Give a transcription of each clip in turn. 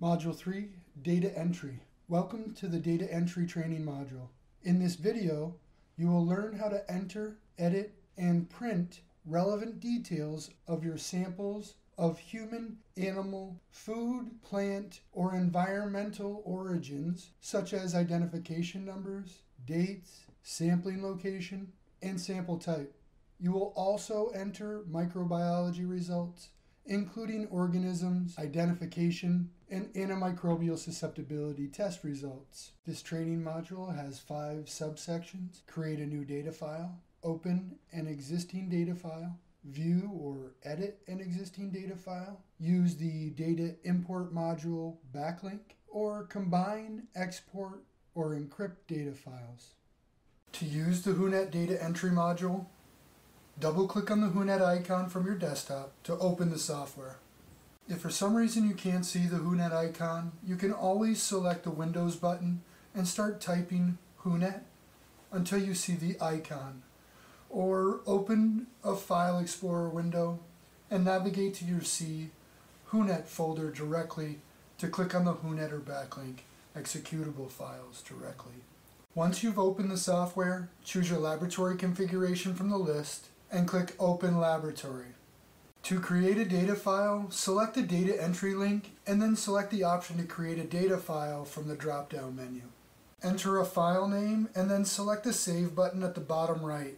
Module 3, Data Entry. Welcome to the Data Entry Training module. In this video, you will learn how to enter, edit, and print relevant details of your samples of human, animal, food, plant, or environmental origins, such as identification numbers, dates, sampling location, and sample type. You will also enter microbiology results, including organisms, identification, and antimicrobial susceptibility test results. This training module has five subsections create a new data file, open an existing data file, view or edit an existing data file, use the data import module BacLink, or combine, export, or encrypt data files. To use the WhoNet data entry module, double click on the WhoNet icon from your desktop to open the software. If for some reason you can't see the WhoNet icon, you can always select the Windows button and start typing WhoNet until you see the icon or open a File Explorer window and navigate to your C WhoNet folder directly to click on the WhoNet or BacLink executable files directly. Once you've opened the software, choose your laboratory configuration from the list and click Open Laboratory. To create a data file, select the data entry link and then select the option to create a data file from the drop-down menu. Enter a file name and then select the Save button at the bottom right.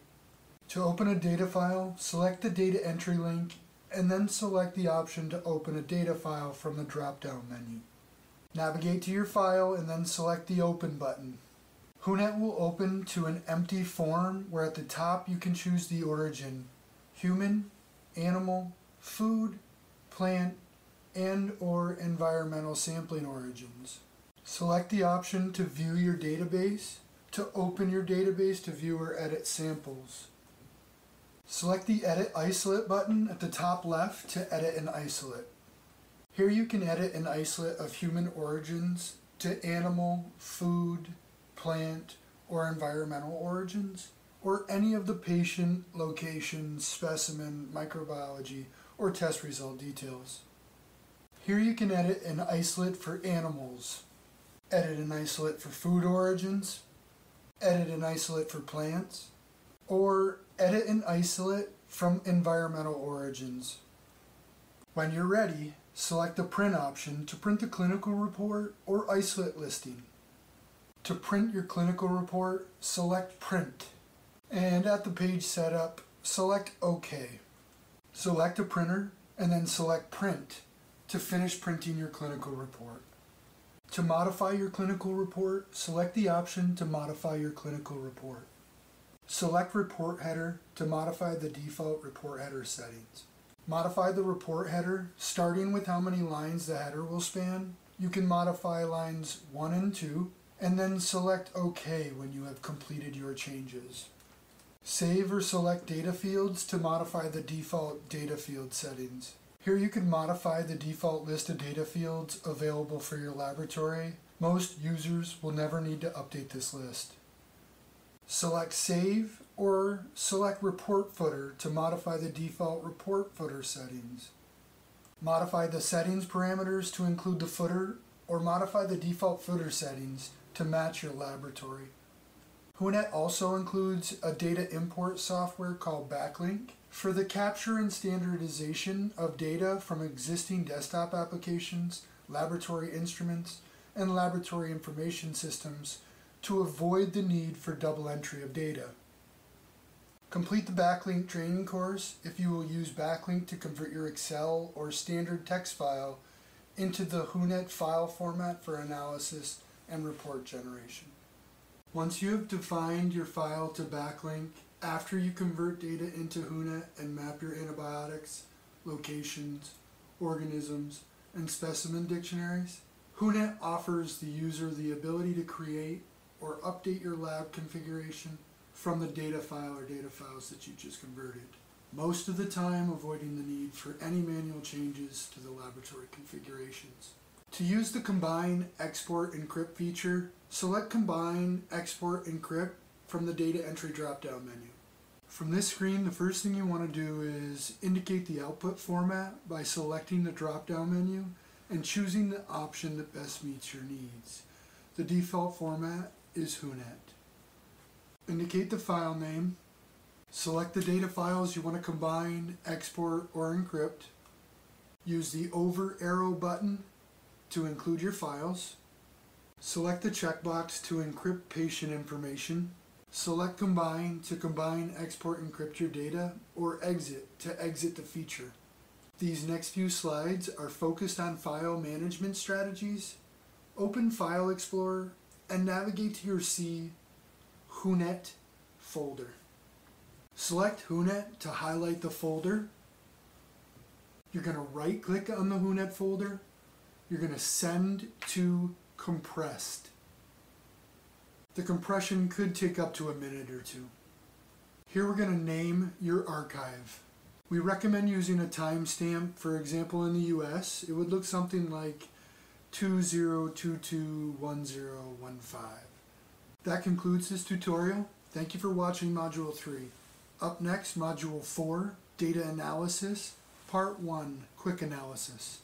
To open a data file, select the data entry link and then select the option to open a data file from the drop-down menu. Navigate to your file and then select the Open button. WhoNet will open to an empty form where at the top you can choose the origin, human, animal, food, plant, and or environmental sampling origins. Select the option to view your database, to open your database to view or edit samples. Select the Edit Isolate button at the top left to edit an isolate. Here you can edit an isolate of human origins to animal, food, plant, or environmental origins, or any of the patient, location, specimen, microbiology, or test result details. Here you can edit an isolate for animals, edit an isolate for food origins, edit an isolate for plants, or edit an isolate from environmental origins. When you're ready, select the print option to print the clinical report or isolate listing. To print your clinical report, select Print. And at the page setup, select OK. Select a printer and then select Print to finish printing your clinical report. To modify your clinical report, select the option to modify your clinical report. Select Report Header to modify the default report header settings. Modify the report header, starting with how many lines the header will span. You can modify lines 1 and 2, and then select OK when you have completed your changes. Save or select data fields to modify the default data field settings. Here you can modify the default list of data fields available for your laboratory. Most users will never need to update this list. Select Save or select Report Footer to modify the default report footer settings. Modify the settings parameters to include the footer or modify the default footer settings to match your laboratory. WhoNet also includes a data import software called BacLink for the capture and standardization of data from existing desktop applications, laboratory instruments, and laboratory information systems to avoid the need for double entry of data. Complete the BacLink training course if you will use BacLink to convert your Excel or standard text file into the WHONET file format for analysis and report generation. Once you have defined your file to BacLink, after you convert data into WhoNet and map your antibiotics, locations, organisms, and specimen dictionaries, WhoNet offers the user the ability to create or update your lab configuration from the data file or data files that you just converted. Most of the time avoiding the need for any manual changes to the laboratory configurations. To use the Combine Export Encrypt feature, select Combine Export Encrypt from the Data Entry drop-down menu. From this screen, the first thing you want to do is indicate the output format by selecting the drop-down menu and choosing the option that best meets your needs. The default format is WHONET. Indicate the file name. Select the data files you want to combine, export, or encrypt. Use the over arrow button to include your files. Select the checkbox to encrypt patient information. Select Combine to combine, export, encrypt your data, or Exit to exit the feature. These next few slides are focused on file management strategies. Open File Explorer and navigate to your C WHONET folder. Select WHONET to highlight the folder. You're going to right click on the WHONET folder. You're going to send to compressed. The compression could take up to a minute or two. Here we're going to name your archive. We recommend using a timestamp. For example, in the US, it would look something like 20221015. That concludes this tutorial. Thank you for watching Module 3. Up next, Module 4, Data Analysis, Part 1, Quick Analysis.